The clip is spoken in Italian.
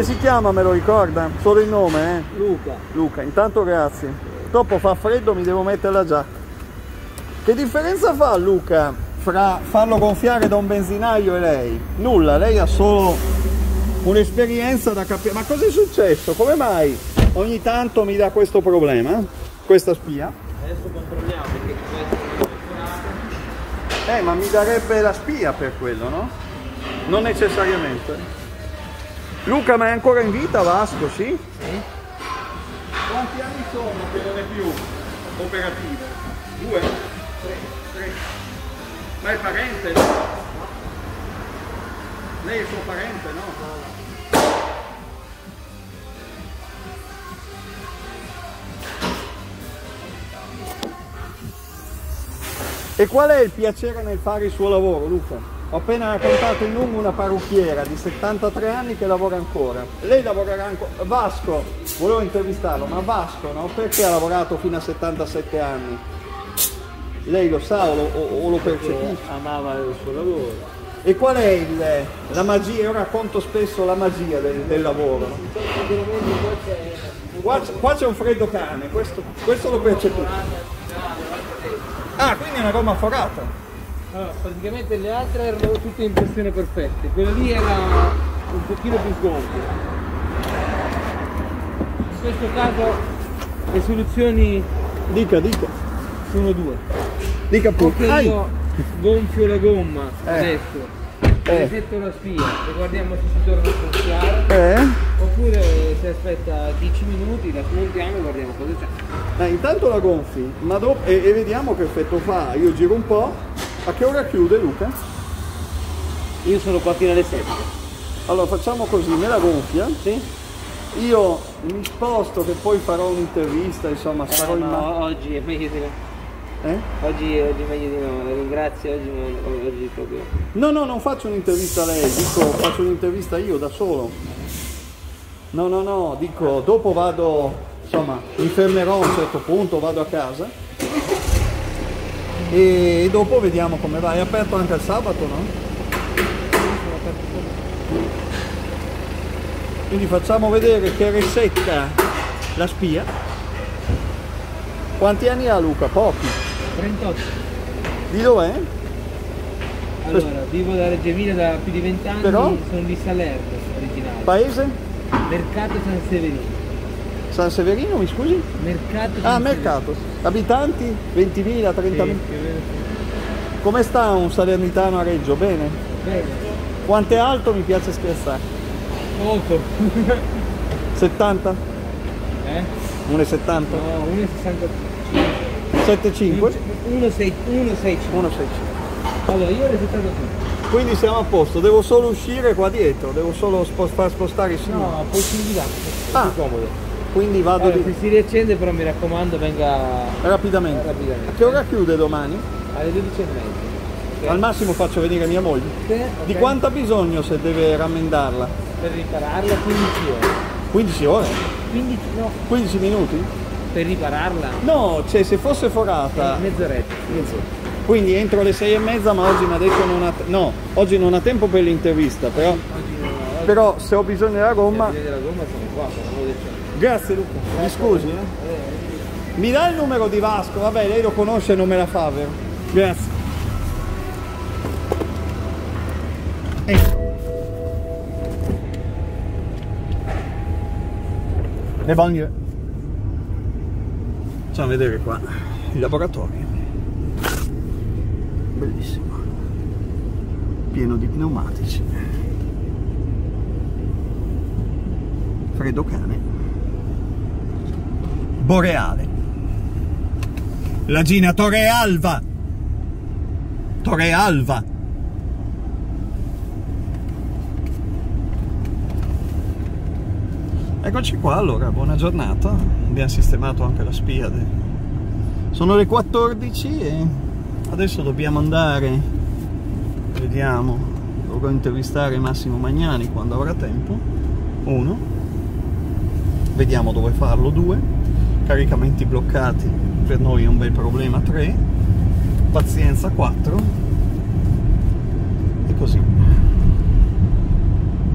Come si chiama, me lo ricorda? Solo il nome, eh? Luca. Luca, intanto grazie. Dopo fa freddo, mi devo mettere la giacca. Che differenza fa Luca fra farlo gonfiare da un benzinaio e lei? Nulla, lei ha solo un'esperienza da capire. Ma cosa è successo? Come mai ogni tanto mi dà questo problema? Questa spia? Adesso controlliamo perché questo è Eh, ma mi darebbe la spia per quello, no? Non necessariamente. Luca, ma è ancora in vita Vasco, sì? Sì. Quanti anni sono che non è più operativo? Due? Tre? Tre? Ma è parente, no? Lei è suo parente, no? E qual è il piacere nel fare il suo lavoro, Luca? Ho appena raccontato in lungo una parrucchiera di 73 anni che lavora ancora. Lei lavorerà ancora. Vasco, volevo intervistarlo, ma Vasco, no? Perché ha lavorato fino a 77 anni? Lei lo sa o lo, o- o lo percepisce? amava il suo lavoro. E qual è il- la magia? Io racconto spesso la magia del, del lavoro. Qua, c'è- qua c'è un freddo cane, questo, questo lo percepisco. Ah, quindi è una gomma forata. Allora, praticamente le altre erano tutte in pressione perfetta, quella lì era un pochino più sgonfia. In questo caso le soluzioni Dica, dica. sono due. Dica pure. io gonfio la gomma Eh. adesso, Eh. resetto la spia e guardiamo se si torna a gonfiare, Eh? oppure se aspetta 10 minuti, la smontiamo e guardiamo cosa c'è. Eh, intanto la gonfi, ma dopo, e, e vediamo che effetto fa. Io giro un po'. A che ora chiude Luca? Io sono qua fino alle 7. Allora facciamo così, me la gonfia. Sì? Io mi sposto che poi farò un'intervista, insomma, sarò Eh, in no, ma- oggi è meglio di no. eh? Oggi, oggi è meglio di no, la ringrazio, oggi, oggi proprio. No, no, non faccio un'intervista a lei, dico faccio un'intervista io da solo. No, no, no, dico dopo vado, insomma, mi fermerò a un certo punto, vado a casa e dopo vediamo come va. È aperto anche il sabato, no? Quindi facciamo vedere che resetta la spia. Quanti anni ha Luca? Pochi. 38. Di dov'è? Allora, vivo da Reggio Emilia da più di 20 anni, Però? sono di Salerno originale. Paese? Mercato San Severino. San Severino, mi scusi? Mercato Ah, mercato. Abitanti? 20.000, 30.000? Sì. Come sta un salernitano a Reggio? Bene? Bene. Quanto è alto mi piace scherzare? Molto. 70? eh? 1,70? No, 1,65. 75? 1,65. 1,65. Allora, io ho risultato tutto. Quindi siamo a posto, devo solo uscire qua dietro, devo solo far spostare il signore. No, poi di là. Ah. Più comodo. Quindi vado Allora, se si riaccende però mi raccomando venga rapidamente. rapidamente. A che ora chiude domani? alle 12 e mezza. Al massimo faccio venire mia moglie. Sì, Di quanto ha bisogno se deve rammendarla? Per ripararla 15 ore. 15 ore? 15 no, 15 minuti? per ripararla No, cioè se fosse forata... mezz'oretta. Quindi entro le sei e mezza, ma oggi mi ha detto non ha... No, oggi non ha tempo per l'intervista, però... Oggi oggi Però se ho bisogno della gomma... bisogno della gomma sono qua, cielo. Grazie Luca, mi scusi. eh. Mi dà il numero di Vasco? Vabbè, lei lo conosce e non me la fa, vero? Grazie. Ecco. Le banlieue. Facciamo vedere qua il laboratorio. Bellissimo. Pieno di pneumatici. Freddo cane. Boreale. La Gina Torre Alva. Torre Alva. Eccoci qua allora, buona giornata. Abbiamo sistemato anche la spia. de- Sono le 14 e adesso dobbiamo andare. Vediamo. Dovrò intervistare Massimo Magnani quando avrà tempo. Uno. Vediamo dove farlo. Due. Caricamenti bloccati. Per noi è un bel problema. Tre. Pazienza 4. E così.